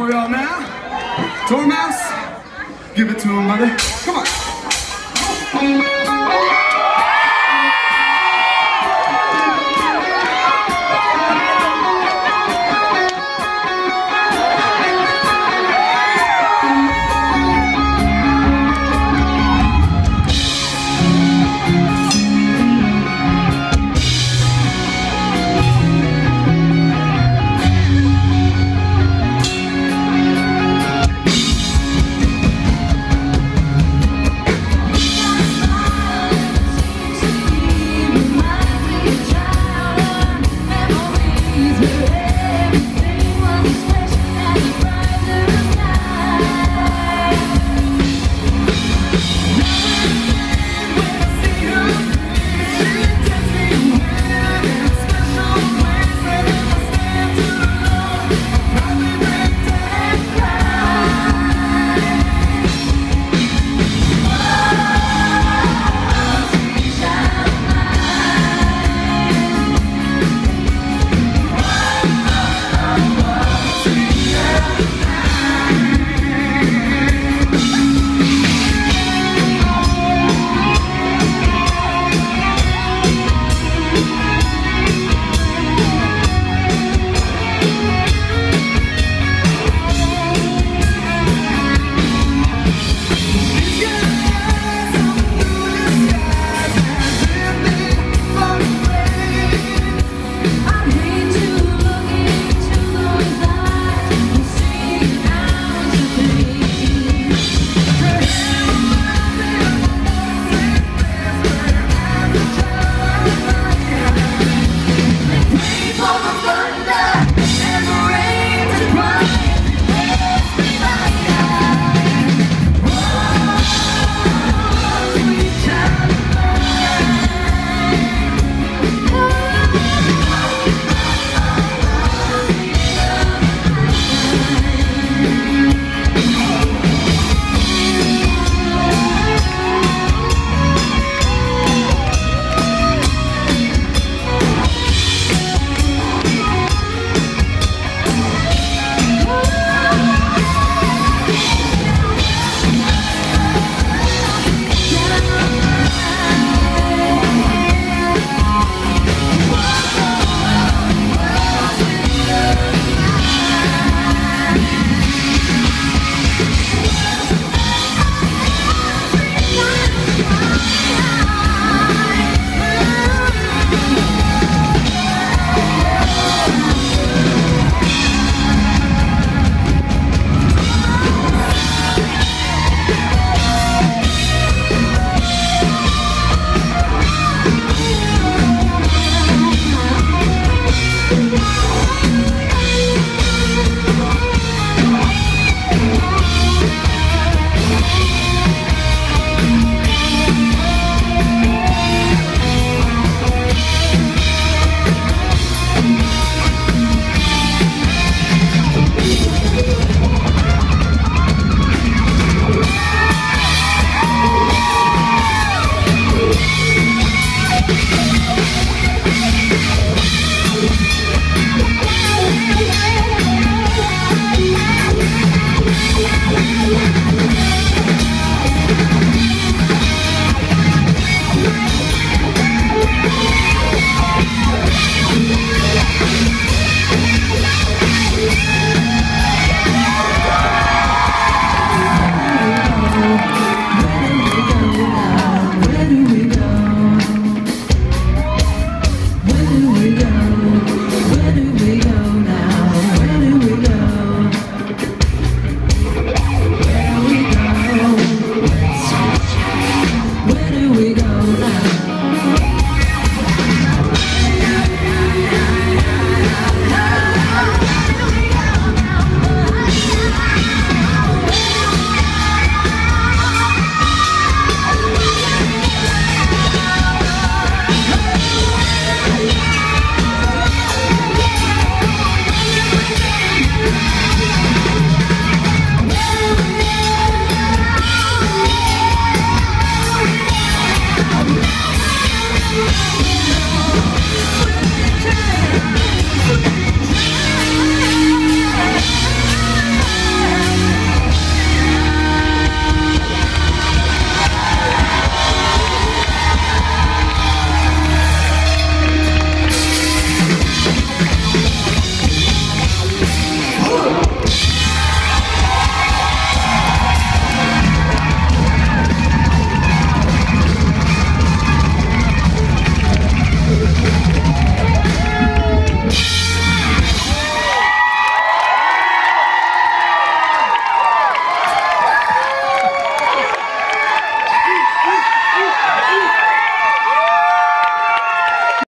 for y'all now. Dormouse, give it to him, mother. Come on.